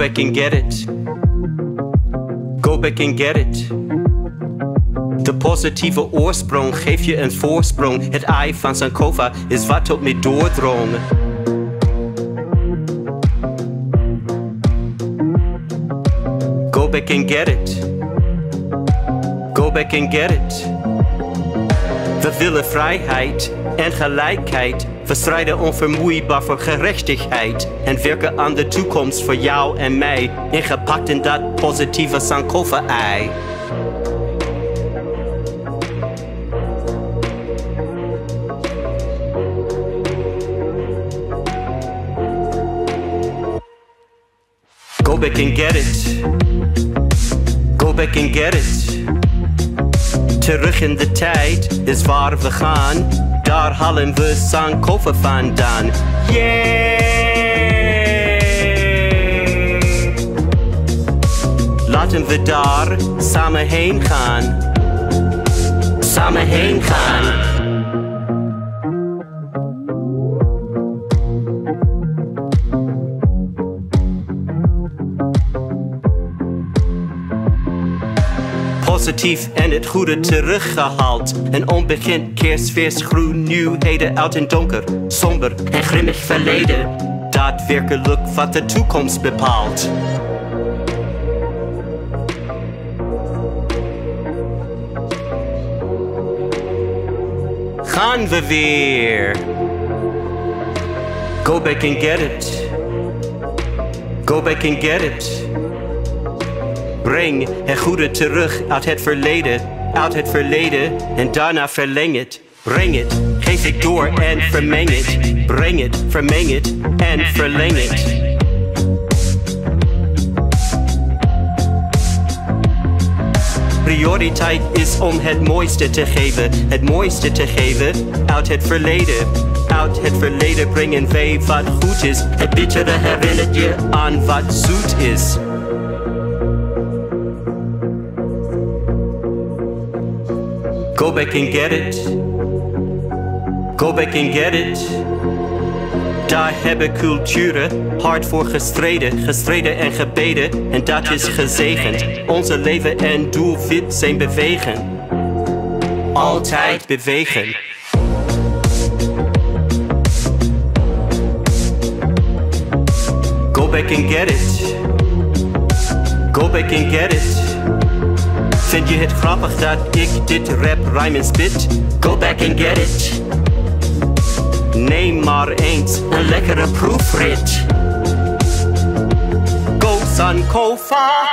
back and get it. Go back and get it. De positieve oorsprong geeft je een voorsprong. Het ei van Sankova is wat op me doordrong. Go back and get it. Go back and get it. We willen vrijheid en gelijkheid. We strijden onvermoeibaar voor gerechtigheid. En werken aan de toekomst voor jou en mij. Ingepakt in dat positieve Sankofa-ei. Go back and get it. Go back and get it. Terug in de tijd is waar we gaan. Daar halen we Sankofa vandaan. Yeah! Laten we daar samen heen gaan. Samen heen gaan. Positief en het goede teruggehaald. Een onbekend keersfeest groen nieuwheden uit in donker, somber en grimmig verleden. Daadwerkelijk wat de toekomst bepaalt. Gaan we weer. Go back and get it. Go back and get it. Breng het goede terug uit het verleden, uit het verleden en daarna verleng het. Breng het, geef ik door en vermeng het. Breng het, vermeng het en verleng het. Prioriteit is om het mooiste te geven, het mooiste te geven uit het verleden. Uit het verleden brengen wij wat goed is. Het bittere herinnert je aan wat zoet is. Go back and get it. Go back and get it. Daar hebben culturen hard voor gestreden, gestreden en gebeden. En dat is gezegend. Onze leven en doelwit zijn bewegen. Altijd bewegen. Go back and get it. Go back and get it. Vind je het grappig dat ik dit rap rhyme spit? Go back and get it. Neem maar eens een lekkere proefrit. Go Sankofa.